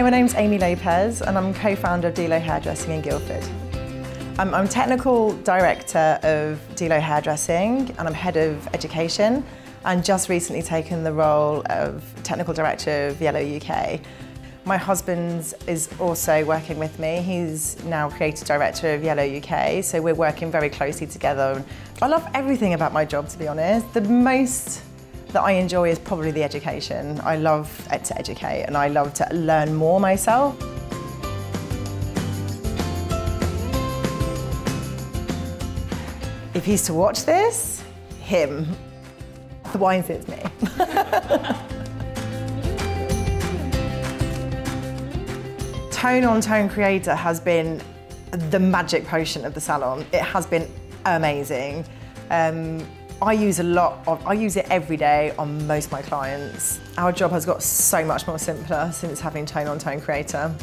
Hi, my name's Amy Lopez and I'm co-founder of Delo Hairdressing in Guildford. I'm, I'm technical director of Delo Hairdressing and I'm head of education and just recently taken the role of technical director of Yellow UK. My husband is also working with me. He's now creative director of Yellow UK, so we're working very closely together. I love everything about my job, to be honest. The most that I enjoy is probably the education. I love to educate and I love to learn more myself. If he's to watch this, him. The wine sits me. tone on Tone Creator has been the magic potion of the salon. It has been amazing. Um, I use a lot of, I use it every day on most of my clients. Our job has got so much more simpler since having Tone on Tone Creator.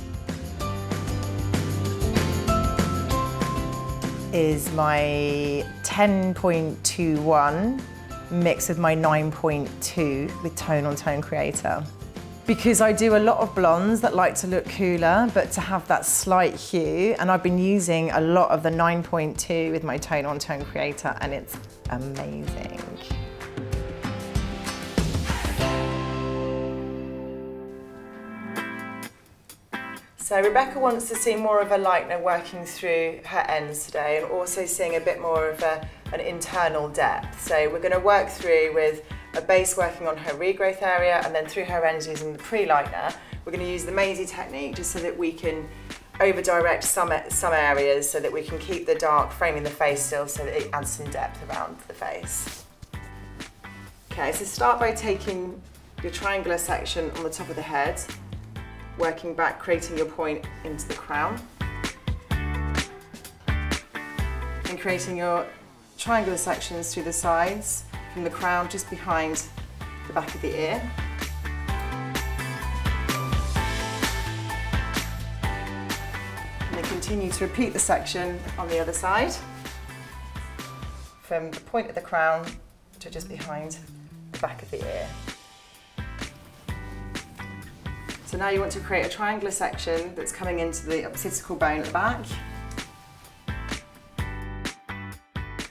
Is my 10.21 mixed with my 9.2 with Tone on Tone Creator. Because I do a lot of blondes that like to look cooler, but to have that slight hue, and I've been using a lot of the 9.2 with my Tone on Tone Creator, and it's amazing. So Rebecca wants to see more of a lightener working through her ends today and also seeing a bit more of a, an internal depth. So we're going to work through with a base working on her regrowth area and then through her ends using the pre-lightener, we're going to use the Maisie technique just so that we can over direct some, some areas so that we can keep the dark framing the face still so that it adds some depth around the face. Okay, so start by taking your triangular section on the top of the head, working back, creating your point into the crown. And creating your triangular sections through the sides from the crown just behind the back of the ear. And then continue to repeat the section on the other side from the point of the crown to just behind the back of the ear. So now you want to create a triangular section that's coming into the occipital bone at the back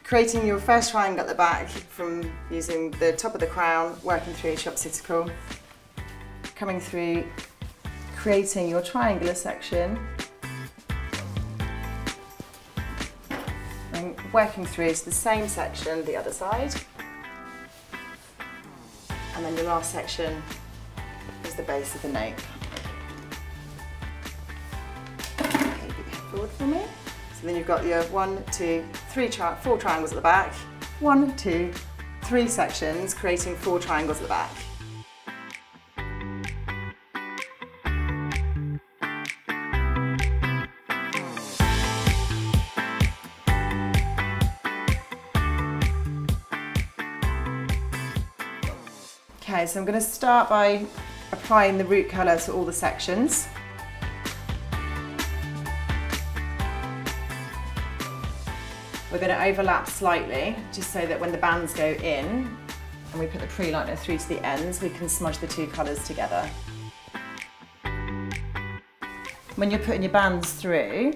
creating your first triangle at the back from using the top of the crown, working through each occipital, coming through, creating your triangular section, and working through to the same section the other side. And then your last section is the base of the nape. Okay, forward for me. So then you've got your one, two, three, tri four triangles at the back. One, two, three sections, creating four triangles at the back. Okay, so I'm going to start by applying the root colour to all the sections. We're going to overlap slightly, just so that when the bands go in, and we put the pre-lightener through to the ends, we can smudge the two colours together. When you're putting your bands through,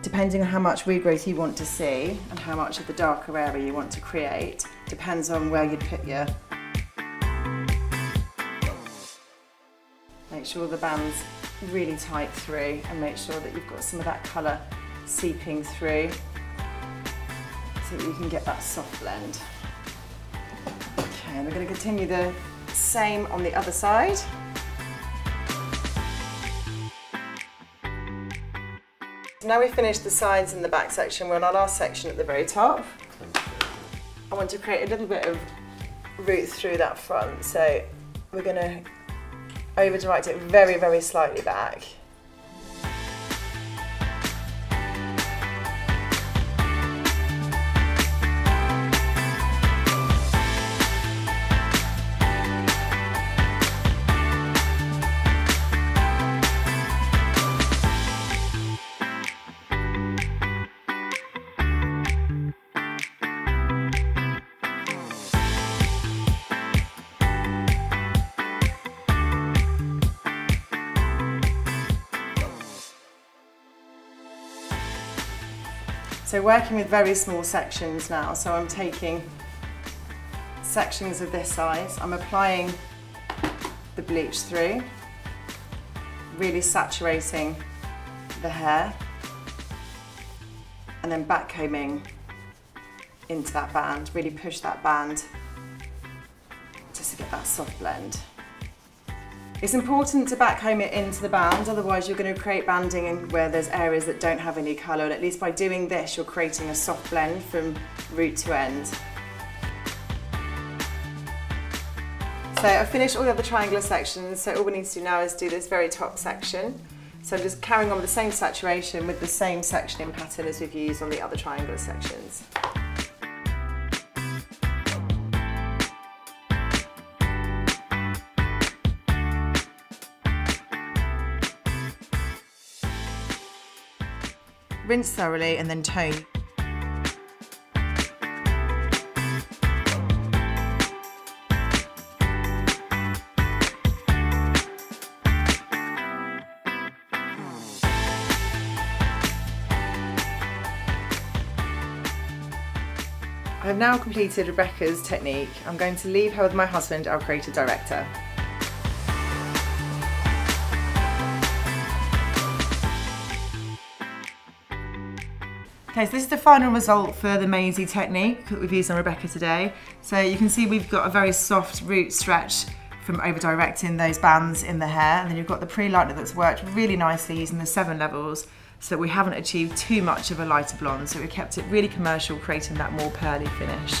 depending on how much regrowth you want to see and how much of the darker area you want to create, depends on where you put your... Make sure the band's really tight through and make sure that you've got some of that colour seeping through so that you can get that soft blend. Okay, and we're going to continue the same on the other side. Now we've finished the sides and the back section, we're on our last section at the very top. I want to create a little bit of root through that front, so we're going to over direct it very, very slightly back. So working with very small sections now, so I'm taking sections of this size, I'm applying the bleach through, really saturating the hair, and then back combing into that band, really push that band just to get that soft blend. It's important to back comb it into the band, otherwise you're going to create banding where there's areas that don't have any colour, and at least by doing this you're creating a soft blend from root to end. So I've finished all the other triangular sections, so all we need to do now is do this very top section. So I'm just carrying on with the same saturation with the same sectioning pattern as we've used on the other triangular sections. Rinse thoroughly and then tone. I have now completed Rebecca's technique. I'm going to leave her with my husband, our creative director. Okay, so this is the final result for the Maisie technique that we've used on Rebecca today. So you can see we've got a very soft root stretch from over directing those bands in the hair. And then you've got the pre-lightener that's worked really nicely using the seven levels so that we haven't achieved too much of a lighter blonde. So we kept it really commercial, creating that more pearly finish.